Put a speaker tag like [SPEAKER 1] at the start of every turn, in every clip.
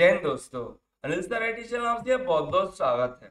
[SPEAKER 1] हिंद दोस्तों Anil sir I channel से बहुत बहुत स्वागत है।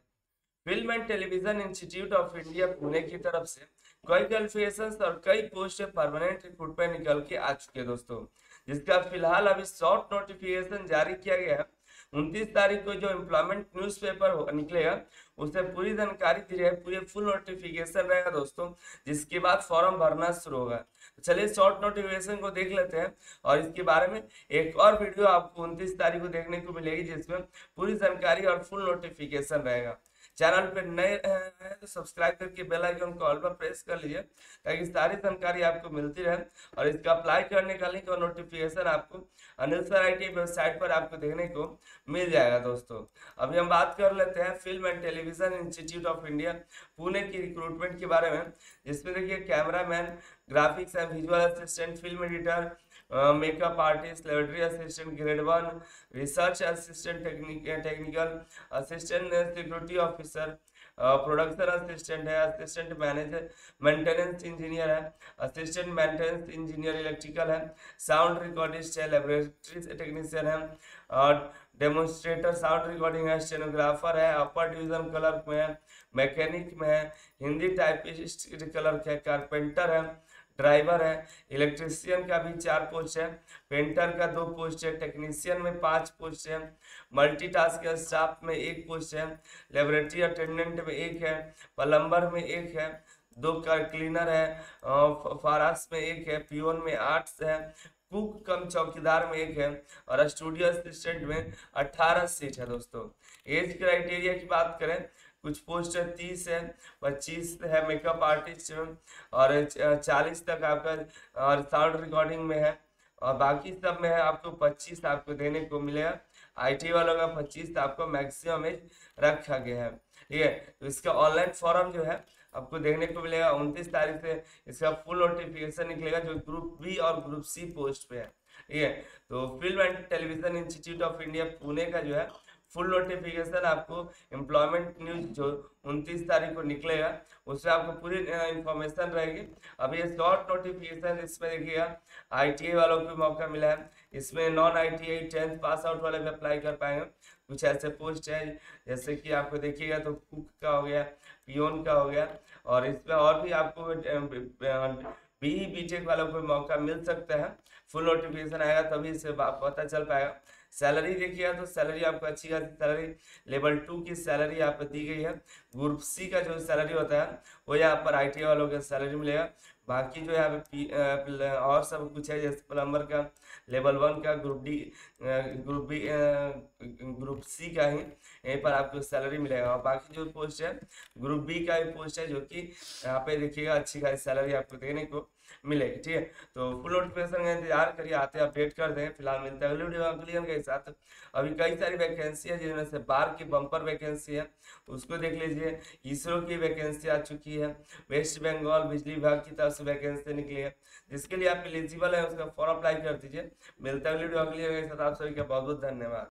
[SPEAKER 1] Film and television institute of India Pune की तरफ़ से कई क्वालिफिकेशन और कई पोस्ट परमानेंट रिक्रूटमेंट निकल के आ चुके हैं दोस्तों, जिसका फ़िलहाल अभी शॉर्ट नोटिफिकेशन जारी किया गया है। उनतीस तारीख को जो एम्प्लॉयमेंट न्यूज़पेपर निकलेगा उससे पूरी जानकारी दी जाए पूरे फुल नोटिफिकेशन रहेगा दोस्तों, जिसके बाद फॉर्म भरना शुरू होगा। तो चलिए शॉर्ट नोटिफिकेशन को देख लेते हैं और इसके बारे में एक और वीडियो आपको उनतीस तारीख को देखने को मिलेगी, जिसमें पूरी जानकारी और फुल नोटिफिकेशन रहेगा। चैनल पे नए हैं तो सब्सक्राइब करके बेल आइकन को ऑल पर प्रेस कर लीजिए, ताकि सारी जानकारी आपको मिलती रहे। और इसका अप्लाई करने का लिंक और नोटिफिकेशन आपको अनिल सर आई वेबसाइट पर आपको देखने को मिल जाएगा दोस्तों। अभी हम बात कर लेते हैं film and television institute of India, Pune की रिक्रूटमेंट के बारे में, जिसमें देखिए camera graphics and visual assistant film editor makeup artist laboratory assistant grade one research assistant technical assistant security officer production assistant है असिस्टेंट मैनेजर मेंटेनेंस इंजीनियर है assistant maintenance engineer electrical है sound recordist है laboratory technician है और demonstrator sound recording है stenographer है upper division clerk में है मैकेनिक में है, हिंदी टाइपिस्ट क्लर्क है कारपेंटर है ड्राइवर है, इलेक्ट्रिशियन का भी चार पोस्ट है, पेंटर का दो पोस्ट है, टेक्नीशियन में पाँच पोस्ट है, मल्टीटास्क स्टाफ में एक पोस्ट है, लेबोरेटरी अटेंडेंट में एक है, प्लम्बर में एक है, दो कार क्लीनर है फारास में एक है पियोन में आठ है, कुक कम चौकीदार में एक है और स्टूडियो असिस्टेंट में 18 सीट है दोस्तों। एज क्राइटेरिया की बात करें कुछ पोस्ट तीस है, पच्चीस है मेकअप आर्टिस्ट और चालीस तक आपका, और साउंड रिकॉर्डिंग में है, और बाकी सब में है आपको पच्चीस आपको देने को मिलेगा। आईटी वालों का पच्चीस आपको मैक्सिमम एज रखा गया है। ठीक है तो इसका ऑनलाइन फॉर्म जो है, आपको देखने को मिलेगा, उनतीस तारीख से इसका फुल नोटिफिकेशन निकलेगा, जो ग्रुप बी और ग्रुप सी पोस्ट पे है। ठीक है तो film and television institute of India Pune का जो है फुल नोटिफिकेशन आपको एम्प्लॉयमेंट न्यूज़ जो उनतीस तारीख को निकलेगा, उससे आपको पूरी इंफॉर्मेशन रहेगी। अब ये शॉर्ट नोटिफिकेशन इसमें देखिएगा आईटीआई वालों को मौका मिला है। इसमें non ITI tenth pass out वाले भी अप्लाई कर पाएँगे। कुछ ऐसे पोस्ट है, जैसे कि आपको देखिएगा तो कुक का हो गया पियोन का हो गया, और इसमें और भी आपको बी बी टेक वालों को मौका मिल सकता है। फुल नोटिफिकेशन आएगा तभी इससे पता चल पाएगा। सैलरी देखिएगा तो सैलरी आपको अच्छी खासी सैलरी लेवल टू की सैलरी यहाँ पर दी गई है। ग्रुप सी का जो सैलरी होता है, वो यहाँ पर आई वालों का सैलरी मिलेगा। बाकी जो यहाँ पे और सब कुछ है, जैसे प्लम्बर का लेवल वन का group D group B group C का ही, यहीं पर आपको सैलरी मिलेगा। और बाकी जो पोस्ट है ग्रुप बी का भी पोस्ट है जो कि, यहाँ पे देखिएगा, अच्छी खासी सैलरी आपको देने को। मिलेगी, ठीक है? तो फुल नोटिफिकेशन का इंतज़ार करिए, आते अपडेट कर दें, फ़िलहाल मिलते हैं अगले वीडियो के साथ। अभी कई सारी वैकेंसी है, जिनमें से बार की बम्पर वैकेंसी है उसको देख लीजिए, इसरो की वैकेंसी आ चुकी है वेस्ट बंगाल बिजली विभाग की तरफ़ से वैकेंसी निकली है, जिसके लिए आप एलिजिबल है, उसका फॉर्म अप्लाई कर दीजिए। मिलता है वीडियो अगली के साथ, आप सभी का बहुत बहुत धन्यवाद।